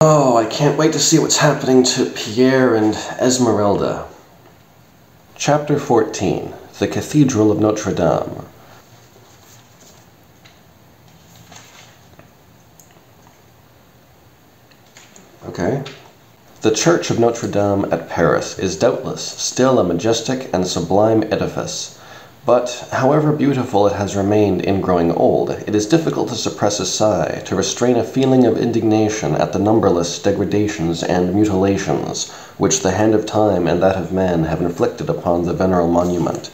Oh, I can't wait to see what's happening to Pierre and Esmeralda. Chapter 14 The Cathedral of Notre Dame. Okay. The Church of Notre Dame at Paris is doubtless still a majestic and sublime edifice but, however beautiful it has remained in growing old, it is difficult to suppress a sigh, to restrain a feeling of indignation at the numberless degradations and mutilations which the hand of time and that of man have inflicted upon the venerable monument.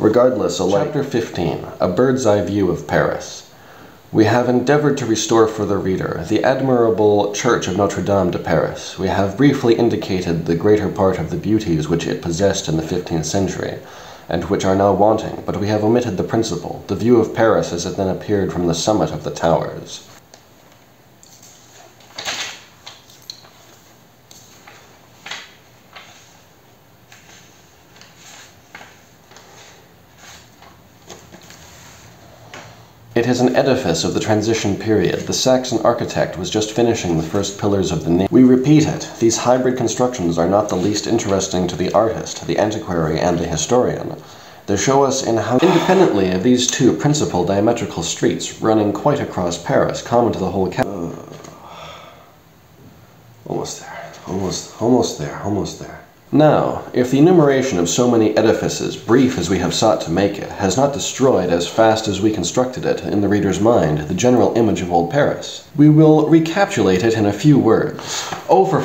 Regardless alike. Chapter 15 A Bird's Eye View of Paris. We have endeavored to restore for the reader the admirable Church of Notre Dame de Paris. We have briefly indicated the greater part of the beauties which it possessed in the fifteenth century and which are now wanting, but we have omitted the principal, the view of Paris as it then appeared from the summit of the towers. It is an edifice of the transition period. The Saxon architect was just finishing the first pillars of the nave. We repeat it, these hybrid constructions are not the least interesting to the artist, the antiquary, and the historian. They show us in how independently of these two principal diametrical streets running quite across Paris, common to the whole. Uh, almost there, almost, almost there, almost there. Now, if the enumeration of so many edifices, brief as we have sought to make it, has not destroyed as fast as we constructed it in the reader's mind the general image of old Paris, we will recapitulate it in a few words. Over